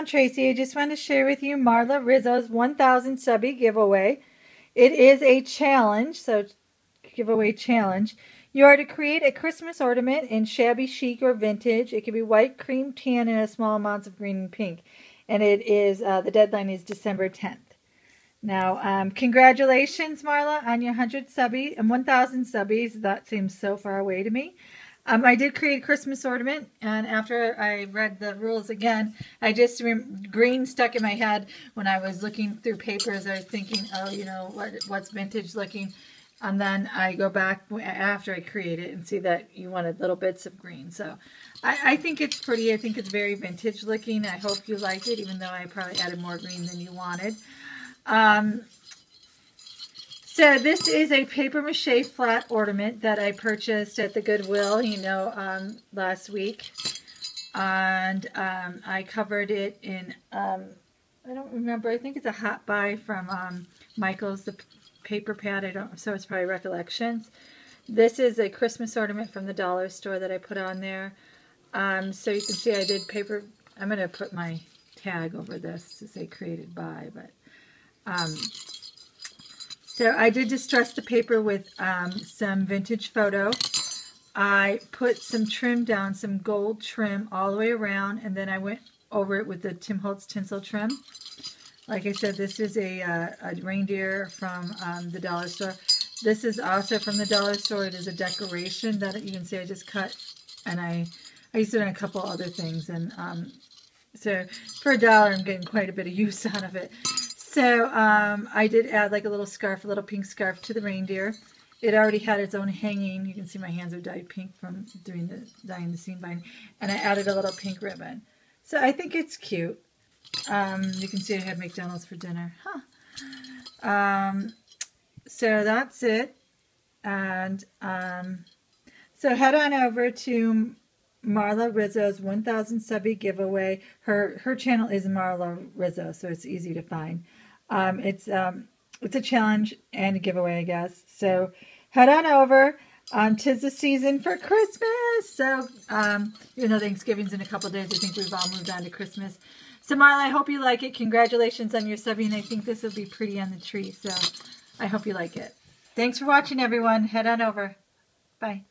Traci. I just want to share with you Marla Rizzo's 1000 subby giveaway. It is a challenge, so giveaway challenge. You are to create a Christmas ornament in shabby chic or vintage. It can be white, cream, tan, and a small amounts of green and pink. And it is, uh, the deadline is December 10th. Now, um, congratulations, Marla, on your 100 subbies and 1,000 subbies. That seems so far away to me. Um, I did create a Christmas ornament, and after I read the rules again, I just green stuck in my head when I was looking through papers. I was thinking, oh, you know, what what's vintage looking, and then I go back after I create it and see that you wanted little bits of green. So I, I think it's pretty. I think it's very vintage looking. I hope you like it, even though I probably added more green than you wanted. Um, so this is a paper mache flat ornament that I purchased at the Goodwill, you know, um, last week. And um, I covered it in, um, I don't remember, I think it's a hot buy from um, Michael's, the paper pad, I don't, so it's probably Recollections. This is a Christmas ornament from the dollar store that I put on there. Um, so you can see I did paper, I'm going to put my tag over this to say created by, but um, so I did distress the paper with um, some vintage photo. I put some trim down, some gold trim all the way around, and then I went over it with the Tim Holtz tinsel trim. Like I said, this is a, uh, a reindeer from um, the dollar store. This is also from the dollar store. It is a decoration that you can see I just cut, and I, I used it on a couple other things. And um, so for a dollar, I'm getting quite a bit of use out of it. So um, I did add like a little scarf, a little pink scarf to the reindeer. It already had its own hanging. You can see my hands are dyed pink from doing the dyeing the seam binding. And I added a little pink ribbon. So I think it's cute. Um, you can see I had McDonald's for dinner. Huh. Um, so that's it. And um, so head on over to Marla Rizzo's 1000 subby giveaway. Her her channel is Marla Rizzo, so it's easy to find. Um, it's um, it's a challenge and a giveaway, I guess. So head on over. Um, tis the season for Christmas. So, um, even though Thanksgiving's in a couple days, I think we've all moved on to Christmas. So, Marla, I hope you like it. Congratulations on your subbing. I think this will be pretty on the tree. So, I hope you like it. Thanks for watching, everyone. Head on over. Bye.